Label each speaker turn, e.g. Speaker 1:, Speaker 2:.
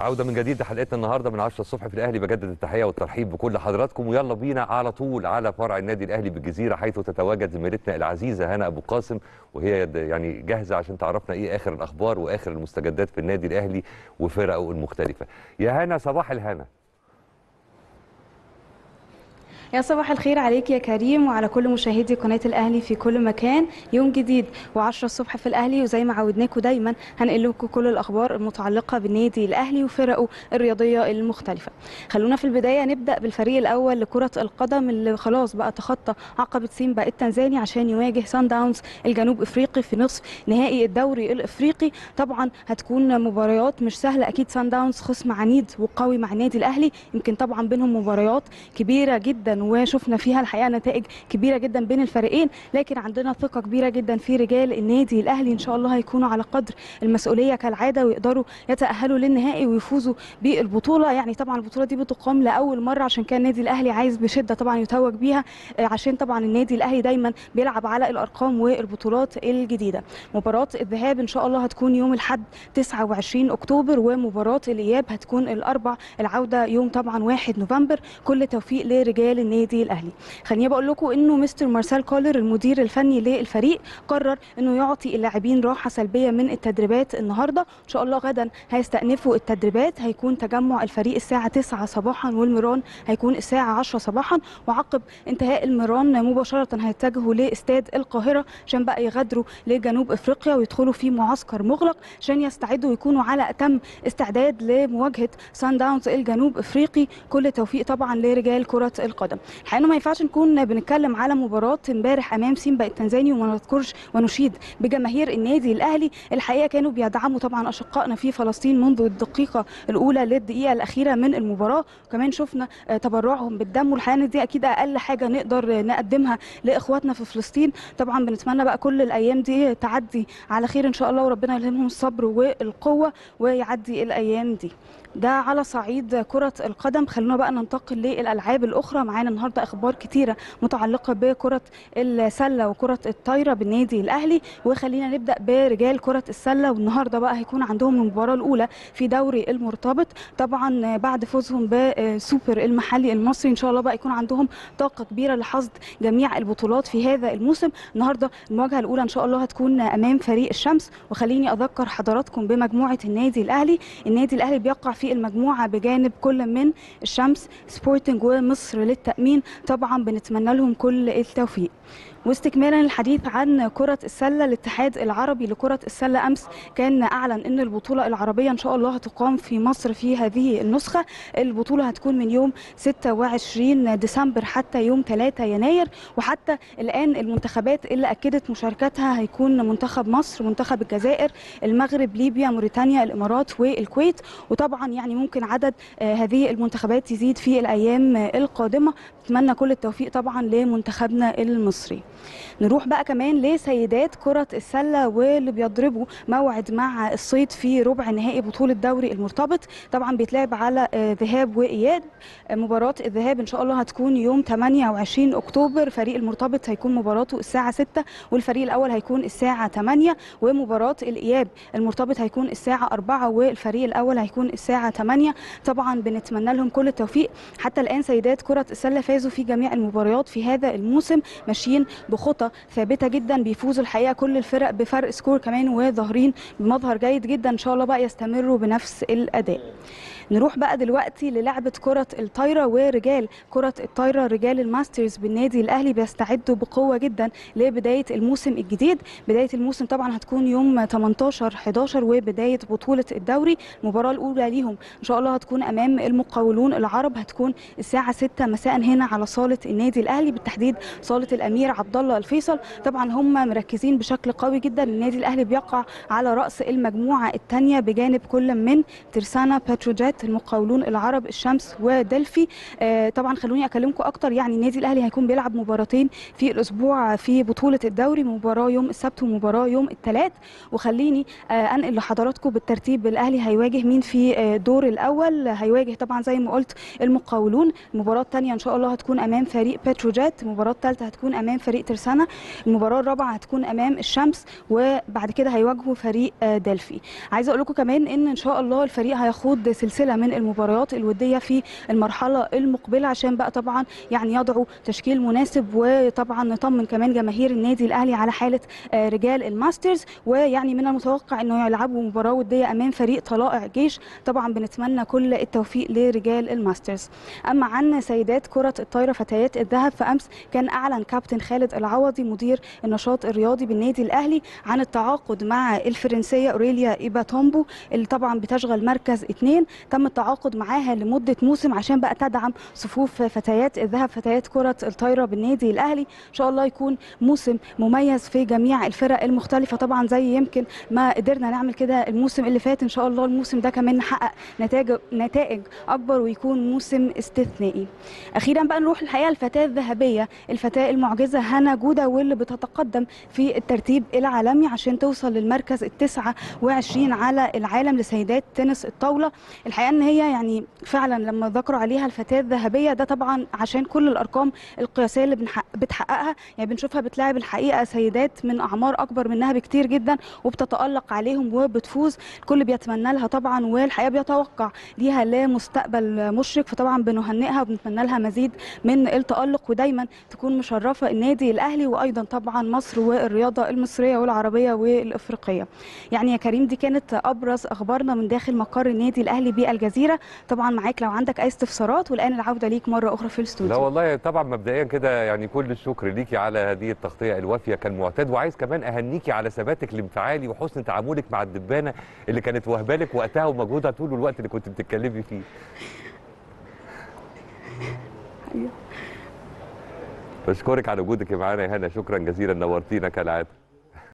Speaker 1: عودة من جديد لحلقتنا النهارده من 10 الصبح في الأهلي بجدد التحية والترحيب بكل حضراتكم ويلا بينا على طول على فرع النادي الأهلي بالجزيرة حيث تتواجد زميلتنا العزيزة هنا أبو قاسم وهي يعني جاهزة عشان تعرفنا إيه آخر الأخبار وآخر المستجدات في النادي الأهلي وفرقه المختلفة. يا هنا صباح الهنا.
Speaker 2: يا صباح الخير عليك يا كريم وعلى كل مشاهدي قناة الأهلي في كل مكان. يوم جديد و10 الصبح في الأهلي وزي ما عودناكم دايما هنقل لكم كل الأخبار المتعلقة بالنادي الأهلي وفرقه الرياضية المختلفة. خلونا في البداية نبدأ بالفريق الأول لكرة القدم اللي خلاص بقى تخطى عقبة سيمبا التنزاني عشان يواجه سان داونز الجنوب إفريقي في نصف نهائي الدوري الإفريقي. طبعا هتكون مباريات مش سهلة أكيد سان داونز خصم عنيد وقوي مع النادي الأهلي. يمكن طبعا بينهم مباريات كبيرة جدا وشفنا فيها الحقيقة نتائج كبيرة جدا بين الفريقين لكن عندنا ثقة كبيرة جدا في رجال النادي الأهلي. إن شاء الله هيكونوا على قدر المسؤولية كالعادة ويقدروا يتأهلوا للنهائي ويفوزوا بالبطولة. يعني طبعا البطولة دي بتقام لأول مرة عشان كان النادي الأهلي عايز بشدة طبعا يتوج بيها عشان طبعا النادي الأهلي دايما بيلعب على الأرقام والبطولات الجديدة. مباراة الذهاب إن شاء الله هتكون يوم الأحد 29 أكتوبر ومباراة الإياب هتكون الأربع العودة يوم طبعا 1 نوفمبر. كل توفيق لرجال النادي الأهلي. خليني بقول لكم إنه مستر مارسيل كولر المدير الفني للفريق قرر إنه يعطي اللاعبين راحة سلبية من التدريبات النهارده. إن شاء الله غدا هيستأنفوا التدريبات هيكون تجمع الفريق الساعة 9 صباحا والمران هيكون الساعة 10 صباحا. وعقب انتهاء المران مباشرة هيتجهوا لإستاد القاهرة عشان بقى يغادروا لجنوب إفريقيا ويدخلوا في معسكر مغلق عشان يستعدوا ويكونوا على أتم استعداد لمواجهة سان داونز الجنوب إفريقي. كل توفيق طبعا لرجال كرة القدم. الحقيقة ما ينفعش نكون بنتكلم على مباراة امبارح أمام سيمبا التنزاني وما نذكرش ونشيد بجماهير النادي الأهلي. الحقيقة كانوا بيدعموا طبعا أشقائنا في فلسطين منذ الدقيقة الأولى للدقيقة الأخيرة من المباراة. وكمان شفنا تبرعهم بالدم والحقيقة دي أكيد أقل حاجة نقدر نقدمها لإخواتنا في فلسطين. طبعا بنتمنى بقى كل الأيام دي تعدي على خير إن شاء الله وربنا يلهمهم الصبر والقوة ويعدي الأيام دي. ده على صعيد كرة القدم. خلونا بقى ننتقل للألعاب الأخرى. معانا النهاردة أخبار كتيرة متعلقة بكرة السلة وكرة الطايرة بالنادي الأهلي. وخلينا نبدأ برجال كرة السلة والنهاردة بقى هيكون عندهم المباراة الأولى في دوري المرتبط. طبعا بعد فوزهم بسوبر المحلي المصري إن شاء الله بقى يكون عندهم طاقة كبيرة لحصد جميع البطولات في هذا الموسم. النهاردة المواجهة الأولى إن شاء الله هتكون أمام فريق الشمس. وخليني أذكر حضراتكم بمجموعة النادي الأهلي. النادي الأهلي بيقع في المجموعة بجانب كل من الشمس سبورتنج ومصر للتامين طبعا بنتمنى لهم كل التوفيق. واستكمالا الحديث عن كرة السلة الاتحاد العربي لكرة السلة أمس كان أعلن أن البطولة العربية إن شاء الله هتقام في مصر في هذه النسخة. البطولة هتكون من يوم 26 ديسمبر حتى يوم 3 يناير. وحتى الآن المنتخبات اللي أكدت مشاركتها هيكون منتخب مصر منتخب الجزائر المغرب ليبيا موريتانيا الإمارات والكويت. وطبعا يعني ممكن عدد هذه المنتخبات يزيد في الأيام القادمة. أتمنى كل التوفيق طبعا لمنتخبنا المصري. نروح بقى كمان لسيدات كرة السلة واللي بيضربوا موعد مع الصيد في ربع نهائي بطولة دوري المرتبط. طبعا بيتلعب على ذهاب وإياب. مباراة الذهاب إن شاء الله هتكون يوم 28 أكتوبر. فريق المرتبط هيكون مباراته الساعة 6 والفريق الأول هيكون الساعة 8 ومباراة الإياب المرتبط هيكون الساعة 4 والفريق الأول هيكون الساعة 8 طبعا بنتمنى لهم كل التوفيق. حتى الآن سيدات كرة السلة فازوا في جميع المباريات في هذا الموسم ماشيين بخطى ثابتة جدا بيفوزوا الحقيقة كل الفرق بفرق score كمان وظاهرين بمظهر جيد جدا. إن شاء الله بقى يستمروا بنفس الأداء. نروح بقى دلوقتي للعبة كرة الطايرة ورجال. كرة الطايرة رجال ال masters بالنادي الأهلي بيستعدوا بقوة جدا لبداية الموسم الجديد. بداية الموسم طبعا هتكون يوم 18 11 وبداية بطولة الدوري. المباراة الأولى ليهم إن شاء الله هتكون أمام المقاولون العرب. هتكون الساعة 6 مساء هنا على صالة النادي الأهلي. بالتحديد صالة الأمير عبد الله الفيصل. طبعا هم مركزين بشكل قوي جدا. النادي الأهلي بيقع على رأس المجموعة الثانية بجانب كل من ترسانا باتروجيت. المقاولون العرب الشمس ودلفي. آه، طبعا خلوني أكلمكم أكتر يعني النادي الأهلي هيكون بيلعب مباراتين في الأسبوع في بطولة الدوري مباراه يوم السبت ومباراه يوم الثلاث وخليني آه، أنقل لحضراتكم بالترتيب الأهلي هيواجه مين في آه، الدور الأول؟ هيواجه طبعا زي ما قلت المقاولون. المباراة الثانية إن شاء الله هتكون أمام فريق بتروجيت المباراة الثالثه هتكون أمام فريق ترسانة المباراة الرابعة هتكون أمام الشمس وبعد كده هيواجهوا فريق دلفي. عايزة أقول لكم كمان إن إن شاء الله الفريق هيخوض سلسلة من المباريات الودية في المرحلة المقبلة عشان بقى طبعا يعني يضعوا تشكيل مناسب وطبعا نطمن كمان جماهير النادي الأهلي على حالة آه، رجال ال masters. ويعني من المتوقع إنه يلعبوا مباراة ودية أمام فريق طلائع جيش. طبعا بنتمنى كل التوفيق لرجال ال masters. أما عن سيدات كرة الطايرة فتيات الذهب فأمس كان أعلن كابتن خالد العوضي مدير النشاط الرياضي بالنادي الأهلي عن التعاقد مع الفرنسية أوريليا إيباتومبو اللي طبعا بتشغل مركز اثنين تم التعاقد معاها لمدة موسم عشان بقى تدعم صفوف فتيات الذهب فتيات كرة الطايرة بالنادي الأهلي. إن شاء الله يكون موسم مميز في جميع الفرق المختلفة. طبعا زي يمكن ما قدرنا نعمل كده الموسم اللي فات. إن شاء الله الموسم ده كمان نحقق نتائج نتائج أكبر ويكون موسم استثنائي. أخيرا بقى نروح الحقيقة الفتاه الذهبية. الفتاة المعجزة هنا جوده واللي بتتقدم في الترتيب العالمي عشان توصل للمركز التسعة وعشرين على العالم لسيدات تنس الطاولة. الحقيقة ان هي يعني فعلا لما ذكروا عليها الفتاة الذهبية ده طبعا عشان كل الأرقام القياسية اللي بتحققها. يعني بنشوفها بتلاعب الحقيقة سيدات من أعمار أكبر منها بكتير جدا وبتتألق عليهم وبتفوز الكل بيتمنى لها طبعا والحقيقة بيتوقع ليها لمستقبل مشرق فطبعا بنهنئها وبنتمنى لها مزيد من التألق ودايما تكون مشرفة النادي الأهلي وأيضا طبعا مصر والرياضة المصرية والعربية والإفريقية. يعني يا كريم دي كانت أبرز أخبارنا من داخل مقر النادي الأهلي بالجزيره طبعا معاك لو عندك أي استفسارات والآن العودة ليك مرة أخرى في الاستوديو.
Speaker 1: لا والله طبعا مبدئيا كده يعني كل الشكر ليكي على هذه التغطية الوافية كالمعتاد وعايز كمان أهنيكي على ثباتك الانفعالي وحسن تعاملك مع الدبانة اللي كانت وهبالك وقتها ومجهودها طول الوقت اللي كنت بتتكلمي فيه. بشكرك على وجودك معانا يا هنا. شكرا جزيلا نورتينا كالعادة.